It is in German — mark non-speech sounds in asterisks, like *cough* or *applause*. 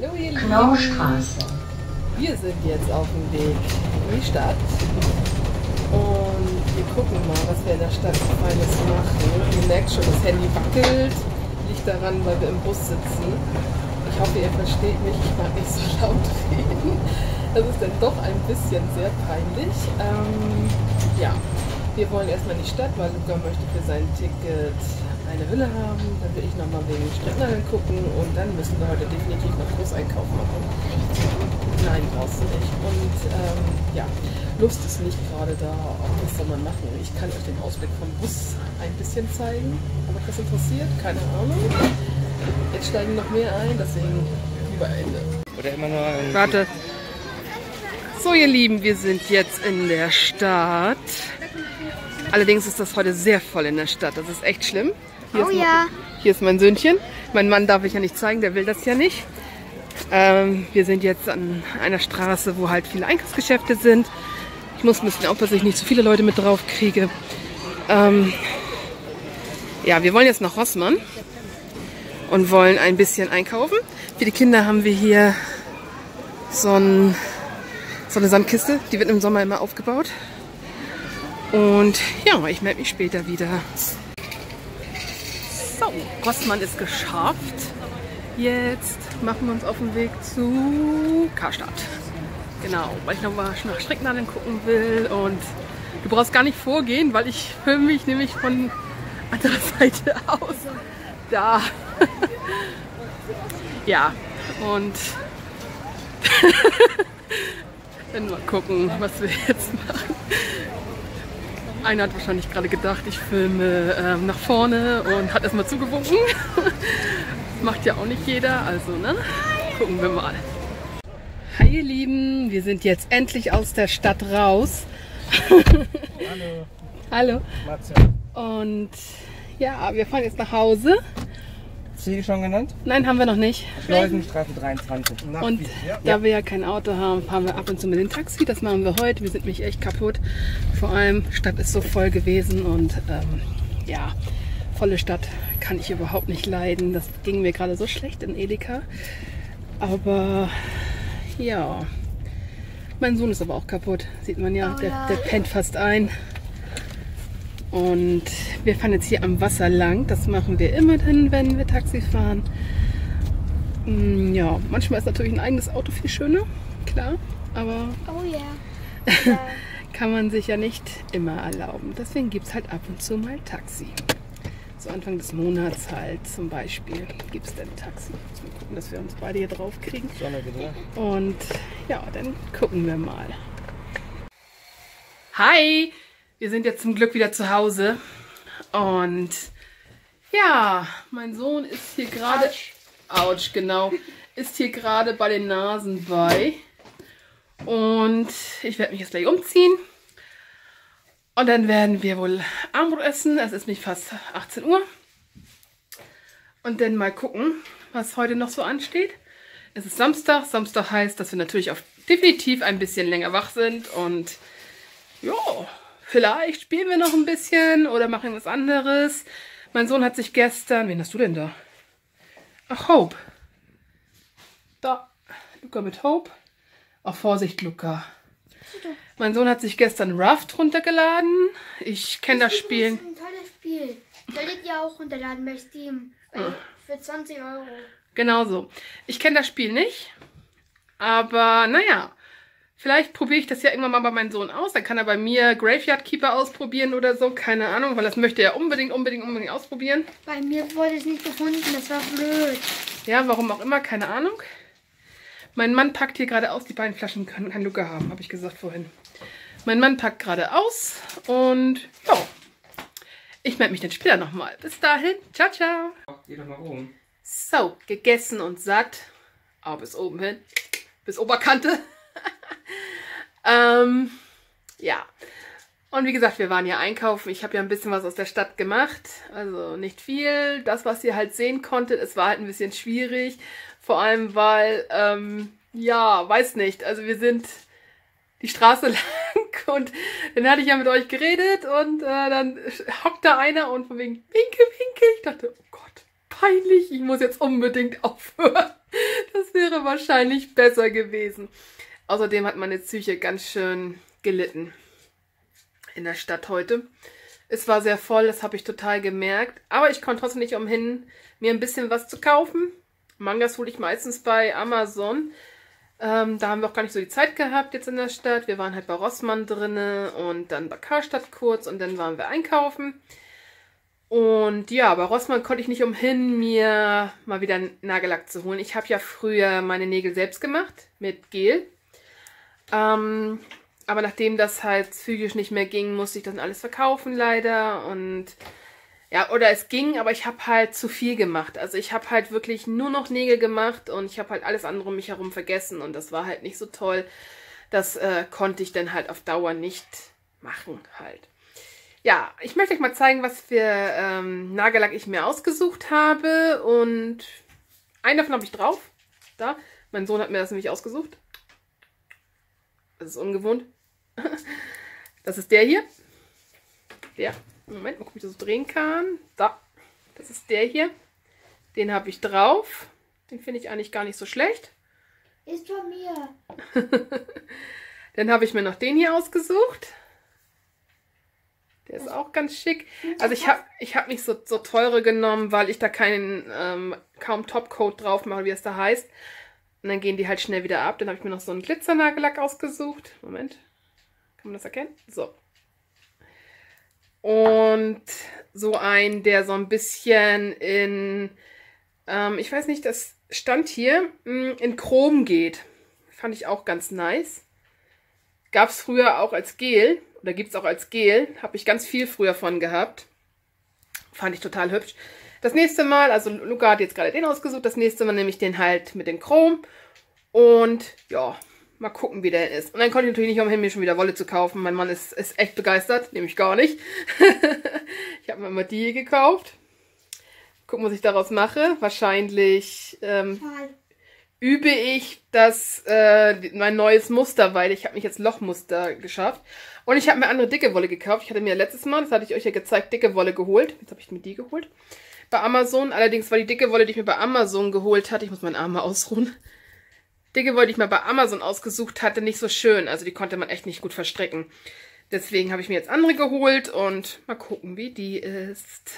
Hallo ihr. Knorrstraße. Wir sind jetzt auf dem Weg in die Stadt. Und wir gucken mal, was wir in der Stadt Feines machen. Ihr merkt schon, das Handy wackelt. Liegt daran, weil wir im Bus sitzen. Ich hoffe, ihr versteht mich. Ich mag nicht so laut reden. Das ist dann doch ein bisschen sehr peinlich. Ähm, ja, wir wollen erstmal in die Stadt, weil Luca möchte für sein Ticket eine Hülle haben. Dann will ich nochmal wegen Stricknadeln gucken und dann müssen wir heute definitiv noch Großeinkauf machen. Nein, brauchst du nicht. Und ähm, ja, Lust ist nicht gerade da. Was soll man machen? Ich kann euch den Ausblick vom Bus ein bisschen zeigen. Ob euch das interessiert? Keine Ahnung. Jetzt steigen noch mehr ein, deswegen lieber Ende. Oder immer nur ein Warte. So, ihr Lieben, wir sind jetzt in der Stadt. Allerdings ist das heute sehr voll in der Stadt. Das ist echt schlimm. Hier Oh ist ja. Hier ist mein Söhnchen. Mein Mann darf ich ja nicht zeigen, der will das ja nicht. Ähm, wir sind jetzt an einer Straße, wo halt viele Einkaufsgeschäfte sind. Ich muss ein bisschen aufpassen, dass ich nicht zu viele Leute mit drauf kriege. Ähm, ja, wir wollen jetzt nach Rossmann und wollen ein bisschen einkaufen. Für die Kinder haben wir hier so, ein, so eine Sandkiste. Die wird im Sommer immer aufgebaut. Und ja, ich melde mich später wieder. So, Rossmann ist geschafft. Jetzt machen wir uns auf den Weg zu Karstadt. Genau, weil ich noch mal nach Stricknadeln gucken will. Und du brauchst gar nicht vorgehen, weil ich filme mich nämlich von anderer *laughs* Seite aus. Da. *laughs* ja, und *laughs* dann mal gucken, was wir jetzt machen. Einer hat wahrscheinlich gerade gedacht, ich filme ähm, nach vorne und hat erstmal zugewunken. *laughs* Macht ja auch nicht jeder, also ne? Gucken wir mal. Hi ihr Lieben, wir sind jetzt endlich aus der Stadt raus. Hallo, *laughs* Hallo. Matze. Und ja, wir fahren jetzt nach Hause. Ziel schon genannt? Nein, haben wir noch nicht. Schleusenstraße 23. Und da wir ja kein Auto haben, fahren wir ab und zu mit dem Taxi. Das machen wir heute. Wir sind nämlich echt kaputt. Vor allem, Stadt ist so voll gewesen und ähm, ja, volle Stadt kann ich überhaupt nicht leiden. Das ging mir gerade so schlecht in Edeka. Aber ja, mein Sohn ist aber auch kaputt. Sieht man ja, der, der pennt fast ein. Und wir fahren jetzt hier am Wasser lang. Das machen wir immer dann, wenn wir Taxi fahren. Mm, Ja, manchmal ist natürlich ein eigenes Auto viel schöner, klar. Aber Oh ja. *laughs* kann man sich ja nicht immer erlauben. Deswegen gibt es halt ab und zu mal Taxi. So Anfang des Monats halt zum Beispiel gibt es dann Taxi. Jetzt mal gucken, dass wir uns beide hier drauf kriegen. Und ja, dann gucken wir mal. Hi, wir sind jetzt zum Glück wieder zu Hause. Und ja, mein Sohn ist hier gerade. Autsch, genau. Ist hier gerade bei den Nasen bei. Und ich werde mich jetzt gleich umziehen. Und dann werden wir wohl Abendbrot essen. Es ist nämlich fast 18 Uhr. Und dann mal gucken, was heute noch so ansteht. Es ist Samstag. Samstag heißt, dass wir natürlich auch definitiv ein bisschen länger wach sind. Und ja, vielleicht spielen wir noch ein bisschen oder machen was anderes. Mein Sohn hat sich gestern... Wen hast du denn da? Ach, Hope. Da. Luca mit Hope. Ach, Vorsicht, Luca. Mein Sohn hat sich gestern Raft runtergeladen. Ich kenne das Spiel. Das ist ein tolles Spiel. Solltet ihr auch runterladen bei Steam. Für 20 Euro. Genau so. Ich kenne das Spiel nicht. Aber naja, vielleicht probiere ich das ja irgendwann mal bei meinem Sohn aus. Dann kann er bei mir Graveyard Keeper ausprobieren oder so. Keine Ahnung, weil das möchte er unbedingt, unbedingt, unbedingt ausprobieren. Bei mir wurde es nicht gefunden. Das war blöd. Ja, warum auch immer, keine Ahnung. Mein Mann packt hier gerade aus. Die beiden Flaschen können kein Luca haben, habe ich gesagt vorhin. Mein Mann packt gerade aus und ja. Ich melde mich dann später nochmal. Bis dahin. Ciao, ciao. Geh doch mal oben. So, gegessen und satt. Aber bis oben hin. Bis Oberkante. Ähm, ja. Und wie gesagt, wir waren ja einkaufen. Ich habe ja ein bisschen was aus der Stadt gemacht. Also nicht viel. Das, was ihr halt sehen konntet, es war halt ein bisschen schwierig. Vor allem, weil, ähm, ja, weiß nicht. Also wir sind die Straße *laughs* lang und dann hatte ich ja mit euch geredet und äh, dann hockt da einer und von wegen Winke, Winke. Ich dachte, oh Gott, peinlich, ich muss jetzt unbedingt *laughs* aufhören. Das wäre wäre wahrscheinlich besser gewesen. Außerdem hat meine Psyche ganz schön gelitten in der Stadt heute. Es war sehr voll, das habe ich total gemerkt. Aber ich konnte trotzdem nicht umhin, mir ein bisschen was zu kaufen. Mangas hole ich meistens bei Amazon. Ähm, da haben wir auch gar nicht so die Zeit gehabt jetzt in der Stadt. Wir waren halt bei Rossmann drinne und dann bei Karstadt kurz und dann waren wir einkaufen. Und ja, bei Rossmann konnte ich nicht umhin, mir mal wieder einen Nagellack zu holen. Ich habe ja früher meine Nägel selbst gemacht mit Gel. Ähm, aber nachdem das halt psychisch nicht mehr ging, musste ich dann alles verkaufen leider. Und ja, oder es ging, aber ich habe halt zu viel gemacht. Also ich habe halt wirklich nur noch Nägel gemacht und ich habe halt alles andere um mich herum vergessen. Und das war halt nicht so toll. Das äh, konnte ich dann halt auf Dauer nicht machen halt. Ja, ich möchte euch mal zeigen, was für ähm, Nagellack ich mir ausgesucht habe. Und einen davon habe ich drauf. Da. Mein Sohn hat mir das nämlich ausgesucht. Das ist ungewohnt. *laughs* Das ist der hier. Der. Moment, mal gucken, ob ich das so drehen kann. Da. Das ist der hier. Den habe ich drauf. Den finde ich eigentlich gar nicht so schlecht. Ist von mir. *laughs* Dann habe ich mir noch den hier ausgesucht. Der ist auch ganz schick. Also ich habe ich hab nicht so, so teure genommen, weil ich da keinen ähm, kaum Topcoat drauf mache, wie es da heißt. Und dann gehen die halt schnell wieder ab. Dann habe ich mir noch so einen Glitzernagellack ausgesucht. Moment. Kann man das erkennen? So. Und so ein, der so ein bisschen in, ähm, ich weiß nicht, das stand hier, mm, in Chrom geht. Fand ich auch ganz nice. Gab es früher auch als Gel. Oder gibt es auch als Gel. Habe ich ganz viel früher von gehabt. Fand ich total hübsch. Das nächste Mal, also Luca hat jetzt gerade den ausgesucht, das nächste Mal nehme ich den halt mit dem Chrom. Und ja, mal gucken, wie der ist. Und dann konnte ich natürlich nicht umhin, mir schon wieder Wolle zu kaufen. Mein Mann ist, ist echt begeistert, nämlich gar nicht. *laughs* ich habe mir immer die gekauft. Gucken, was ich daraus mache. Wahrscheinlich ähm, übe ich das äh, mein neues Muster, weil ich habe mich jetzt Lochmuster geschafft. Und ich habe mir andere dicke Wolle gekauft. Ich hatte mir letztes Mal, das hatte ich euch ja gezeigt, dicke Wolle geholt. Jetzt habe ich mir die geholt. Bei Amazon. Allerdings war die dicke Wolle, die ich mir bei Amazon geholt hatte, ich muss meinen Arm mal ausruhen. Dicke Wolle, die ich mir bei Amazon ausgesucht hatte, nicht so schön. Also die konnte man echt nicht gut verstricken. Deswegen habe ich mir jetzt andere geholt und mal gucken, wie die ist.